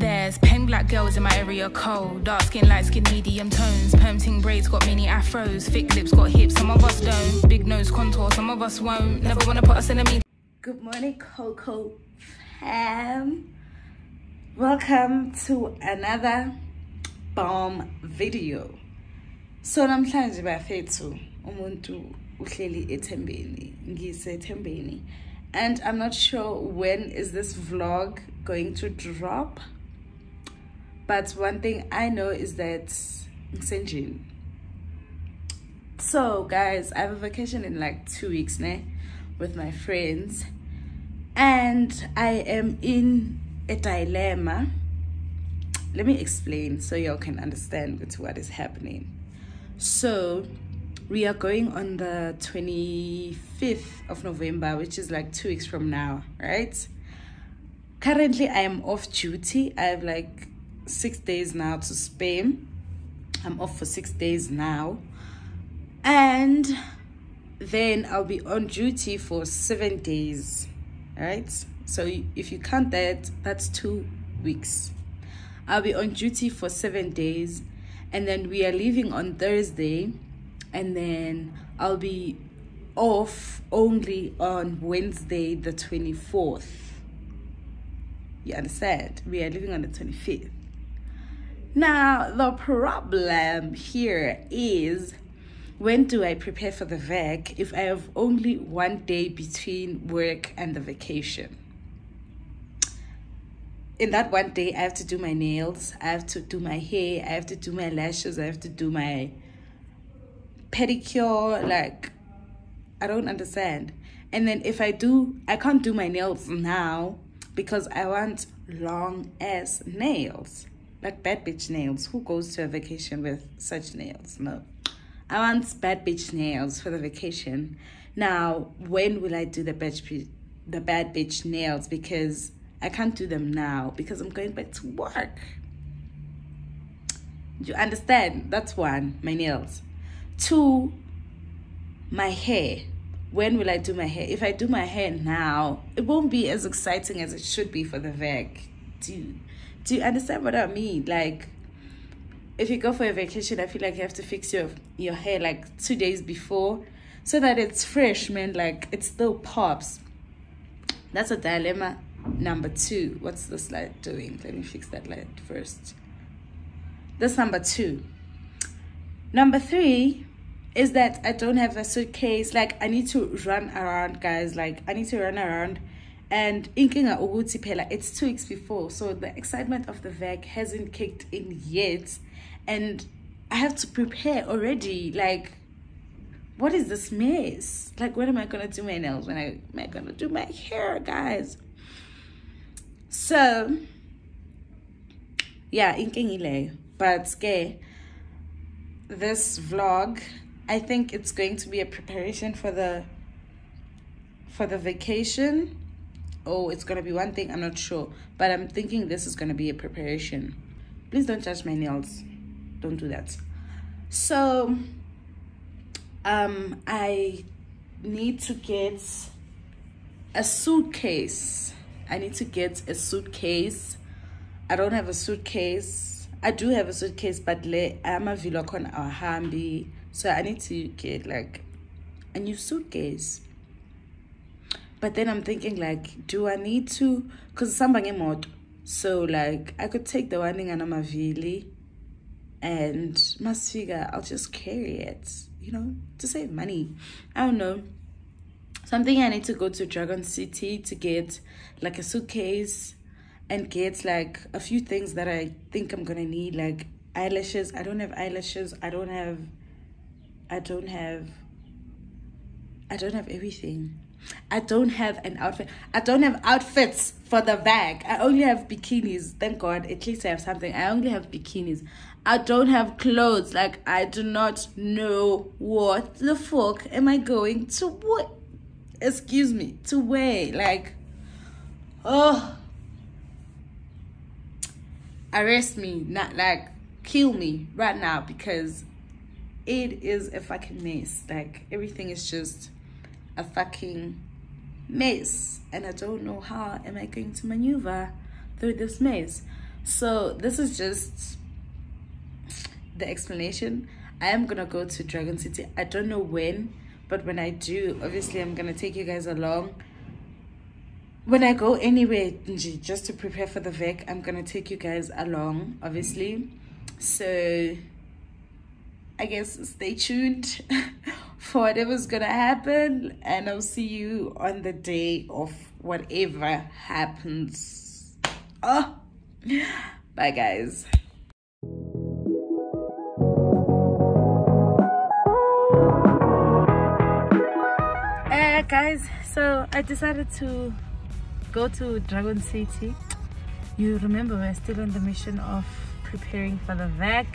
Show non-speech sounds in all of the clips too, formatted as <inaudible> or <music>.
There's pen black girls in my area cold. Dark skin, light skin, medium tones. Permting braids got mini afros. Thick lips got hips, some of us don't. Big nose contour, some of us won't. Never wanna put us in a meet. Good morning, Cocoa fam. Welcome to another bomb video. So i'm namhlanje bafethu umuntu uhleli ethembeni ngisethembeni and I'm not sure when is this vlog going to drop but one thing I know is that ngisendlini so guys I have a vacation in like two weeks ne, with my friends. And I am in a dilemma. Let me explain so y'all can understand what is happening. So we are going on the 25th of November, which is like two weeks from now, right? Currently, I am off duty. I have like six days now to Spain. I'm off for six days now. And then I'll be on duty for seven days, right? So if you count that, that's two weeks. I'll be on duty for seven days. And then we are leaving on Thursday and then I'll be off only on Wednesday the 24th. You understand? We are leaving on the 25th. Now, the problem here is when do I prepare for the vac if I have only one day between work and the vacation? In that one day, I have to do my nails, I have to do my hair, I have to do my lashes, I have to do my pedicure like i don't understand and then if i do i can't do my nails now because i want long ass nails like bad bitch nails. Who goes to a vacation with such nails? No. I want bad bitch nails for the vacation. Now when will i do the bad bitch the bad bitch nails? Because i can't do them now because i'm going back to work. You understand? That's one my nails. Two, my hair. When will I do my hair? If I do my hair now, it won't be as exciting as it should be for the vac. You, do you understand what I mean? Like, if you go for a vacation, I feel like you have to fix your your hair like two days before, so that it's fresh, man. Like it still pops. That's a dilemma number two. What's this light doing? Let me fix that light first. That's number two. Number three is that I don't have a suitcase. Like I need to run around, guys. Like I need to run around. And inkinga ukuthi phela it's two weeks before, so the excitement of the vac hasn't kicked in yet, and I have to prepare already. Like, what is this mess? Like, when am I gonna do my nails? When I, am I gonna do my hair, guys? So, yeah, inkingile, but scare this vlog I think it's going to be a preparation for the for the vacation. Oh, it's gonna be one thing, I'm not sure. But I'm thinking this is gonna be a preparation. Please don't judge my nails. Don't do that. So um I need to get a suitcase. I need to get a suitcase. I don't have a suitcase. I do have a suitcase, but le I'm a vilocon hambi. So I need to get like a new suitcase. But then I'm thinking like, do I need to? Because sambang mod. So like I could take the one in Anamavili and must figure I'll just carry it, you know, to save money. I don't know. Something I need to go to Dragon City to get like a suitcase and get like a few things that I think I'm gonna need, like eyelashes. I don't have eyelashes. I don't have I don't have I don't have everything. I don't have an outfit. I don't have outfits for the bag. I only have bikinis. Thank God. At least I have something. I only have bikinis. I don't have clothes. Like I do not know what the fuck am I going to wear. excuse me to wear. Like oh arrest me, not like kill me right now because it is a fucking mess. Like everything is just a fucking mess. And I don't know how am I going to maneuver through this mess. So this is just the explanation. I am gonna go to Dragon City. I don't know when, but when I do, obviously I'm gonna take you guys along. When I go anywhere, just to prepare for the VEC, I'm gonna take you guys along, obviously. So I guess stay tuned <laughs> for whatever's gonna happen, and I'll see you on the day of whatever happens. Oh, bye, guys. Uh, guys, so I decided to go to Dragon City. You remember we're still on the mission of preparing for the VEC,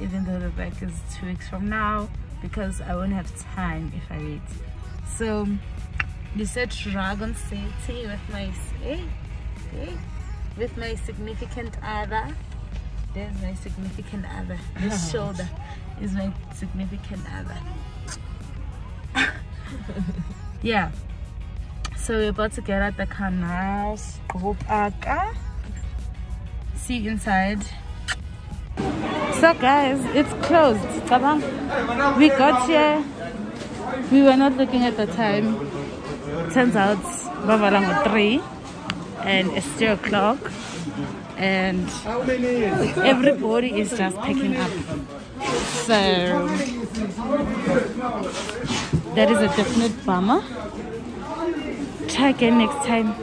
even though the back is two weeks from now, because I won't have time if I wait. So you said Dragon City with my hey, eh? eh? hey, with my significant other. There's my significant other. This <laughs> shoulder is my significant other. <laughs> yeah. So we're about to get out the canals. See you inside. So guys, it's closed. We got here. We were not looking at the time. Turns out Babalango 3 and it's 3 o'clock and everybody is just picking up. So that is a definite bummer. Try again next time.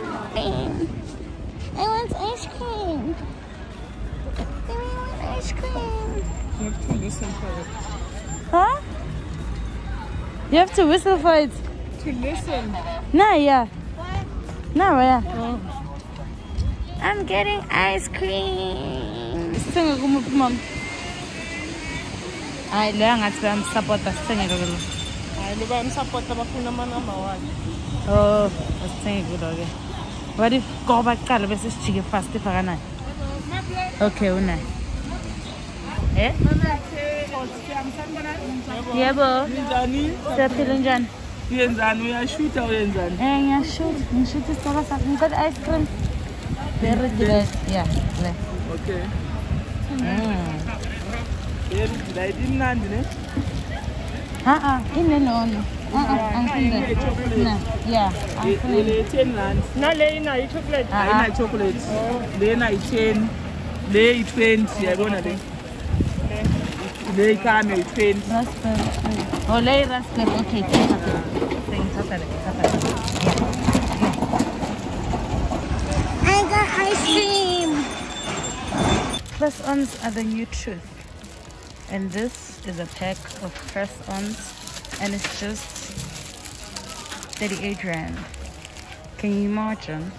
You have to listen for it. Huh? You have to whistle for it. To listen. Nah, yeah. Nah, yeah. I'm getting ice cream. Sithenge kumuphi mama? Hayi leyo ngathi bayamsapota sithengele kulo. Hayi lo bayamsapota bafuna amanamba wakhe. Oh, asithenge kulo ke. What if ko baqala bese sijike fast if akanayo? Okay, unayo. Eh? Yebo. Njani? Siyaphila njani? Uyenzani? Uyashuta uyenzani? Eh, ngiyashuta. Ngishuta isitoko sakho. Ngicela ice cream. Very good. Yeah, le. Okay. Mm. Yeri ndilayithi imnandi ne? Ah, ah, inenono. Ah, ah, angifuni. Na, yeah, angifuni. Le 10 rand. nale inayo ichocolate Ah, ah. Ayina chocolate. Lena yi-10. Le yi-20 yayibona le. Le ikame yi-20. Raspberry. Oh, lay raspberry. Okay. I got ice cream. Press-ons are the new truth. And this is a pack of press-ons. And it's just 38 rand. Can you imagine?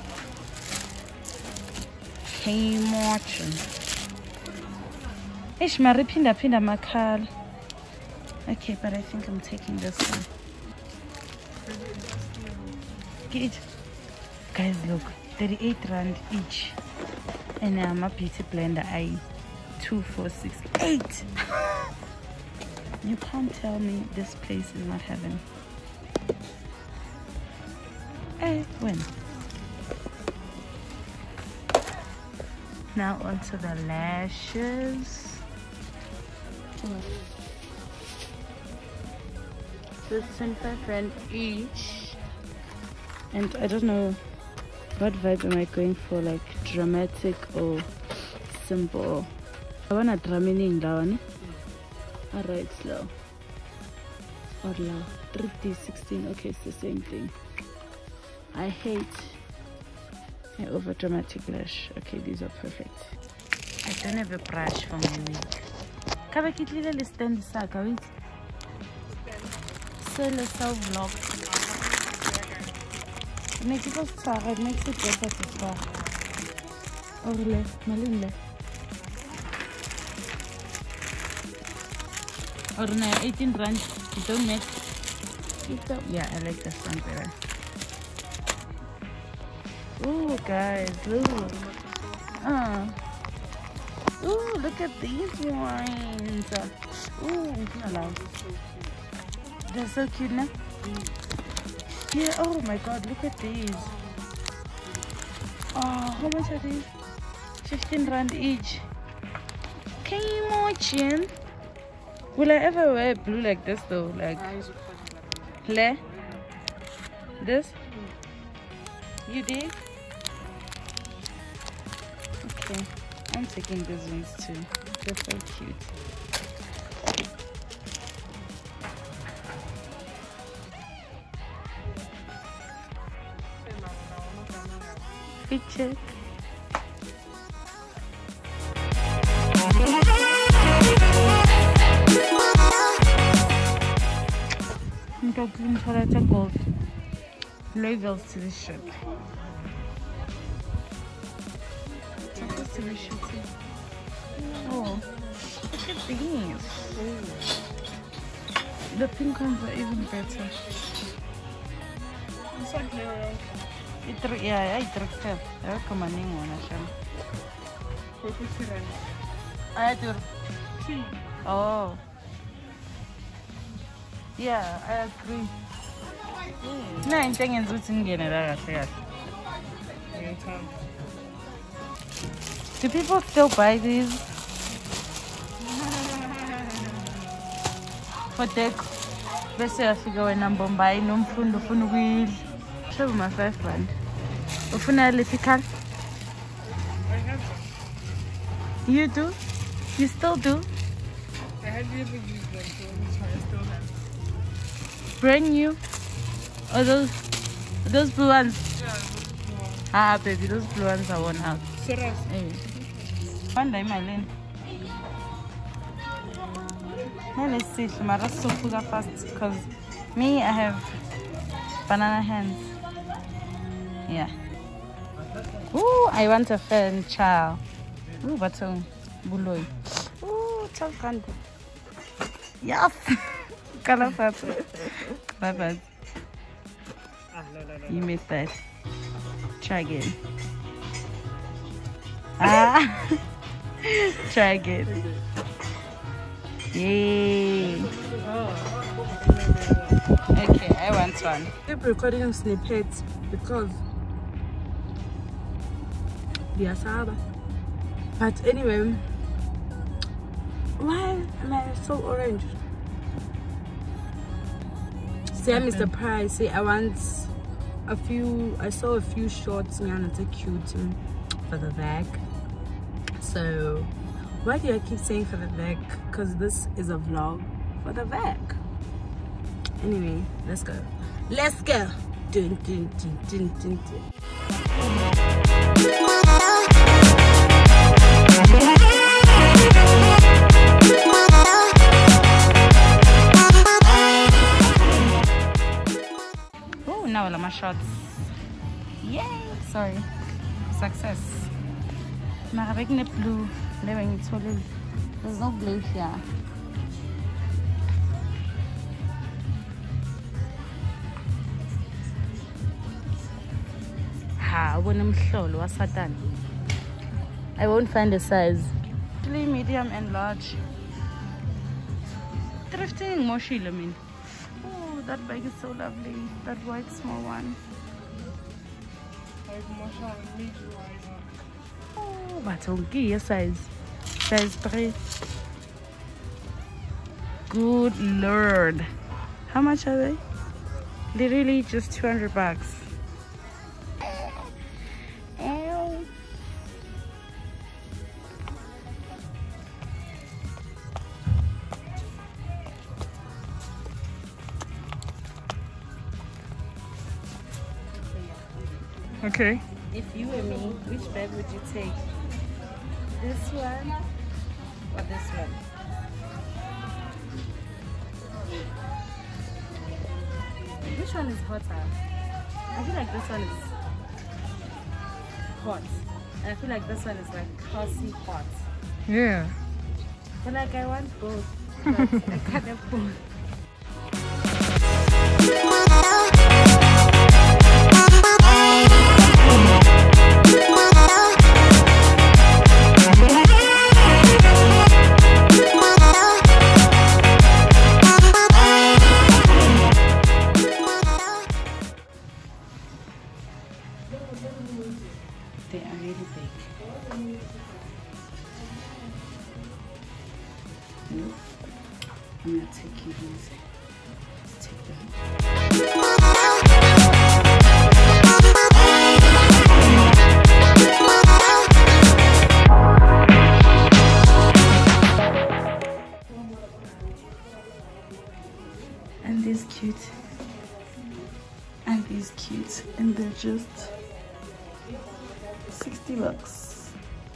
Can you imagine? Ish, maripinda pinda makal. Okay, but I think I'm taking this one. Good. Guys, look, 38 rand each. And I'm a beauty blender. I two, four, six, eight. <laughs> you can't tell me this place is not heaven. Eh, when? Now onto the lashes. So it's 25 rand each. And I don't know what vibe am I going for, like dramatic or simple. I want a drumming down. Alright, slow. Or low. 3D 16, okay, it's the same thing. I hate my over dramatic lash. Okay, these are perfect. I don't have a brush for my wig. Kabe ke tlile le stand sa ka wait. Se le self vlog. Ne ke tlo se tshwara, it makes it better to tshwara. Or le. Or na 18 rand, you don't make. You don't, yeah, I like this one better. Ooh, guys, look. Uh. Ooh, look at these ones. Ooh, hello. They're so cute now. Yeah, oh my god, look at these. Oh, how much are these? 15 rand each. Can you imagine? Will I ever wear blue like this though? Like, le? This? You did? Taking these ones too. They're so cute. Check. I'm Charlotte Gold. Labels to this shirt. Supposed to shooting. Oh, look at these. The pink ones are even better. Iter ya, I tractor. I recommending one actually. I do. Oh. Yeah, I agree. Na into engenza ukuthi ngingene la kahle kahle. Do people still buy these? For deck. Bese yafika wena Mbombayi nomfundo ufuna ukuyidla. Show my 5 rand. Ufuna liphi color? You do? You still do? I had never used them, so I still have. Brand new? Or those those blue ones? Yeah, those blue ones. Ah baby, those blue ones are worn out. Serious? Hey. Fanda emalini. Nalesihle mara sophuka fast because me I have banana hands. Yeah. Ooh, I want a fan child. Ooh, batong buloy. Ooh, chakande. Yes. <laughs> Kalafat. Bye bye. Ah, no, no, no. You missed that. Try again. Ah. <laughs> <laughs> Try again. Yay. Okay, I want one. keep recording snippets because Diasaba. But anyway, why am I so orange? Sam is the price. See, I want a few. I saw a few shorts. Man, it's a cute for the bag. So, why do I keep saying for the bag? Because this is a vlog for the bag. Anyway, let's go. Let's go. Dun, dun, dun. Oh, now all my shots. Yay! Sorry. Success. Maar heb ik een blue? Nee, ben niet zo leuk. There's no blue here. Ha, ubona umhlolo wasatani. I won't find a size. Actually, medium and large. Thrifting moshile, I mean. Oh, that bag is so lovely. That white small one. Your size. Size 3. Good lord. How much are they? Literally just 200 bucks. Okay. If you were me, which bag would you take? This one or this one? Which one is hotter? I feel like this one is hot. And I feel like this one is like classy hot. Yeah. But like I want both. <laughs> But I can't have both. <laughs> I'm not taking these. Let's take them. And these cute. And these cute. And they're just 60 bucks.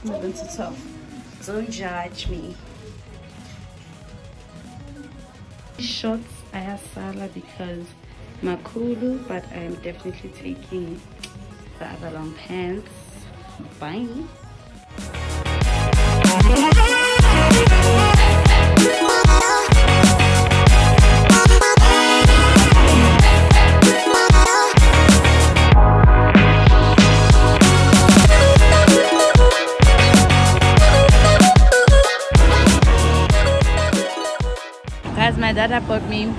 11 to 12. Don't judge me. Shorts I have Sala because Makulu, but I'm definitely taking the other long pants. Bye. Had bought me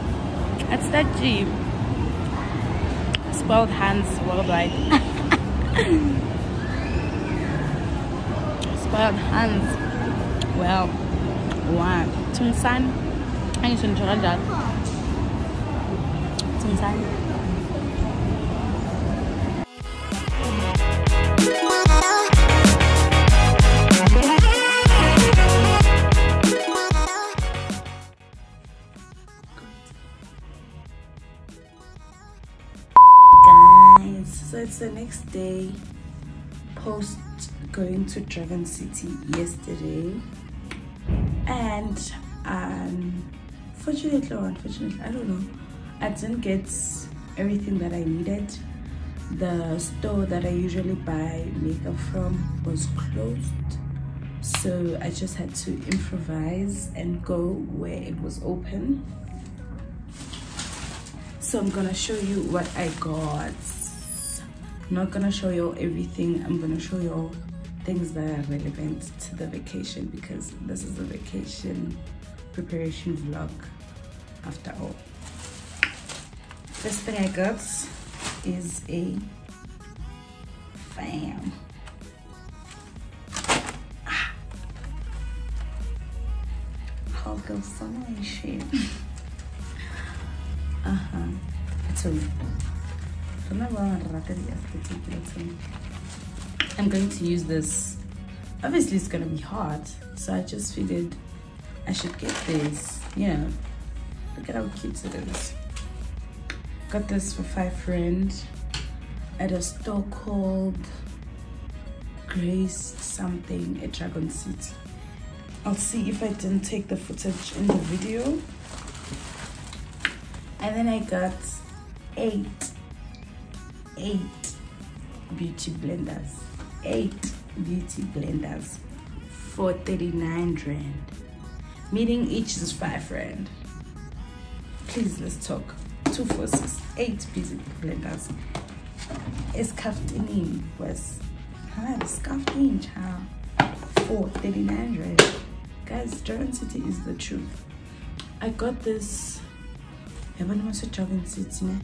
it's that Jeep. Spoiled hands worldwide. <laughs> Spoiled hands. Well, one. Tungsan. I need to enjoy that. Tungsan. So it's the next day post going to dragon city yesterday. And um fortunately or unfortunately i don't know. I didn't get everything that i needed. The store that i usually buy makeup from was closed. So i just had to improvise and go where it was open. So i'm gonna show you what i got I'm not gonna show you everything. I'm gonna show you all things that are relevant to the vacation because this is a vacation preparation vlog after all. First thing i got is a fan Ah. how goes someone shit <laughs> uh-huh. So I'm going to use this. Obviously, it's gonna be hot, so I just figured I should get this. Yeah, look at how cute it is. Got this for five friend at a store called Grace something at Dragon City. I'll see if I didn't take the footage in the video. And then I got eight eight beauty blenders eight beauty blenders for 39 rand. Meaning each is five rand. Please let's talk. Two for six eight beauty blenders. Escuffed in was huh in child for 39 rand. Guys Dragon City is the truth. I got this. Heaven was a Dragon City?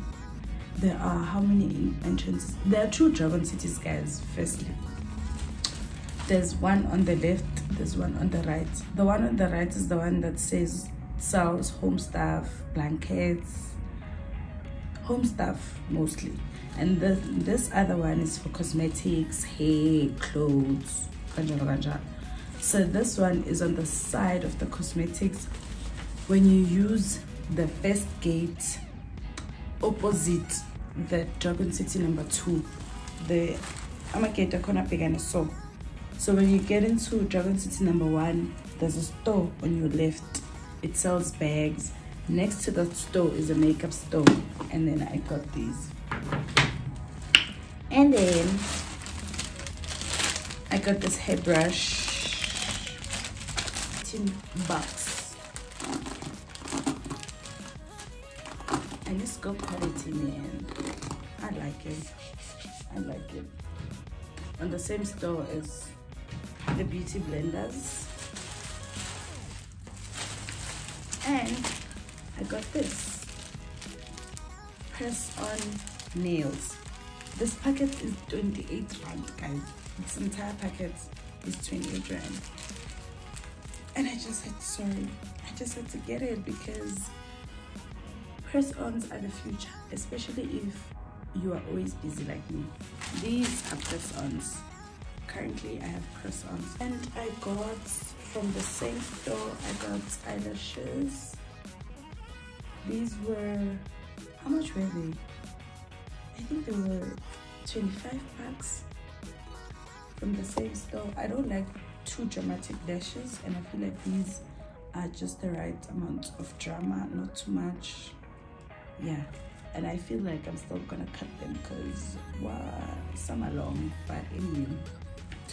There are how many entrances? There are two dragon cities guys firstly. There's one on the left there's one on the right. The one on the right is the one that says sells home stuff blankets home stuff mostly. And the, this other one is for cosmetics hair clothes so this one is on the side of the cosmetics. When you use the first gate opposite the Dragon City number two. The Amaketa Kona Pegana so. So when you get into Dragon City number one, there's a store on your left. It sells bags. Next to that store is a makeup store. And then I got these. And then I got this hairbrush. 10 bucks. Good quality man. I like it. I like it. On the same store as the beauty blenders. And i got this. Press on nails. This packet is 28 rand guys. This entire packet is 28 rand. And i just had sorry i just had to get it because press-ons are the future especially if you are always busy like me. These are press-ons currently i have press-ons and i got from the same store i got eyelashes these were how much were they? I think they were 25 packs from the same store. I don't like too dramatic lashes and i feel like these are just the right amount of drama not too much yeah. And i feel like i'm still gonna cut them because wow some are long but anyway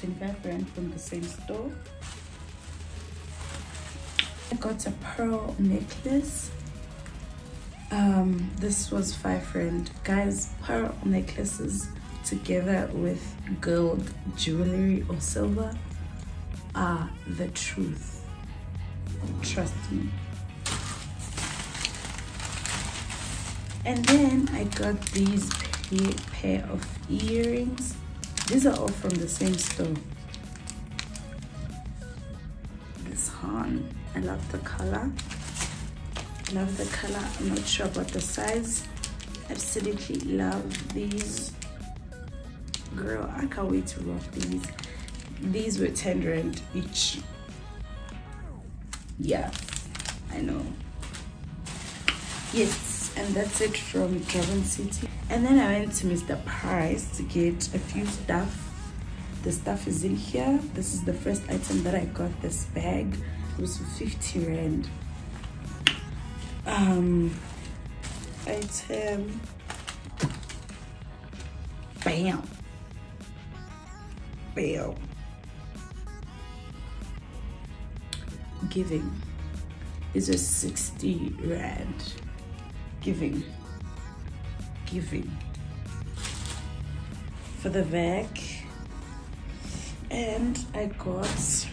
25 rand from the same store. I got a pearl necklace. Um this was five rand. Guys pearl necklaces together with gold jewelry or silver are the truth. Trust me and then i got these pair of earrings. These are all from the same store. This horn i love the color. Love the color i'm not sure about the size. Absolutely love these. Girl i can't wait to rock these. These were 10 rand each. Yeah i know. Yes and that's it from Dragon City. And then I went to Mr. Price to get a few stuff. The stuff is in here. This is the first item that I got this bag. It was for 50 rand. Um item. Bam. Bam. Giving. Is a 60 rand giving. Giving. For the bag and I got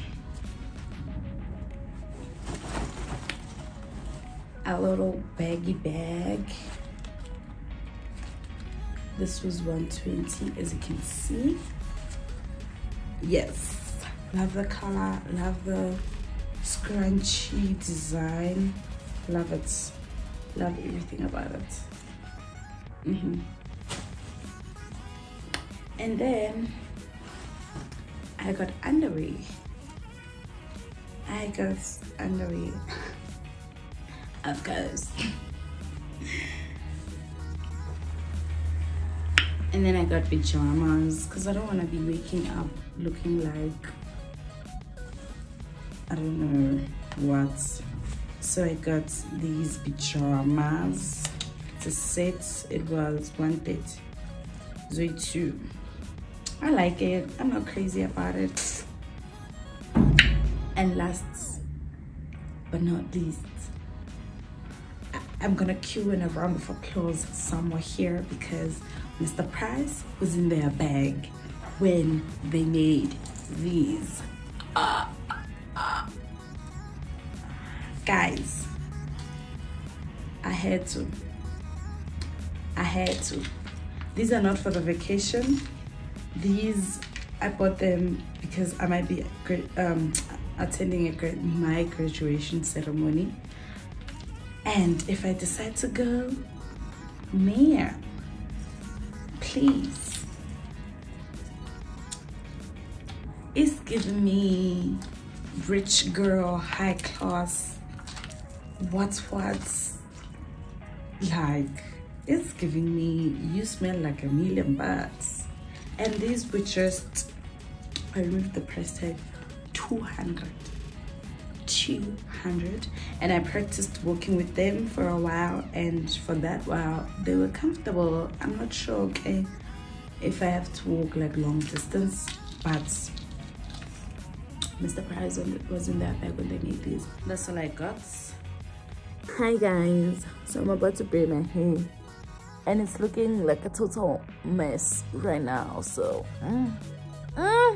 a little baggy bag. This was 120 as you can see. Yes. Love the color love the scrunchy design. Love it love everything about it mm -hmm. and then i got underwear i got underwear <laughs> of course <laughs> and then i got pajamas because i don't want to be waking up looking like I don't know what. So I got these pajamas. A set. It was 130. Zoe 2. I like it. I'm not crazy about it. And last but not least, I'm gonna cue in a round of applause somewhere here because Mr. Price was in their bag when they made these. Guys i had to i had to. These are not for the vacation. These i bought them because i might be um, attending a my graduation ceremony. And if i decide to go man please. It's giving me rich girl high class what's what's like it's giving me you smell like a million bucks and these were just i removed the price tag 200 200 and i practiced walking with them for a while and for that while they were comfortable. I'm not sure okay if i have to walk like long distance but mr price was in that bag when they made these. That's all i got hi guys. So i'm about to braid my hair and it's looking like a total mess right now so uh.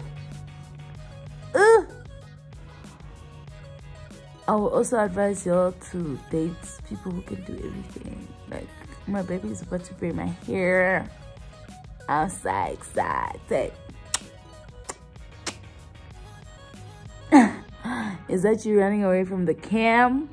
i will also advise y'all to date people who can do everything. Like my baby is about to braid my hair. I'm so excited. <laughs> Is that you running away from the cam?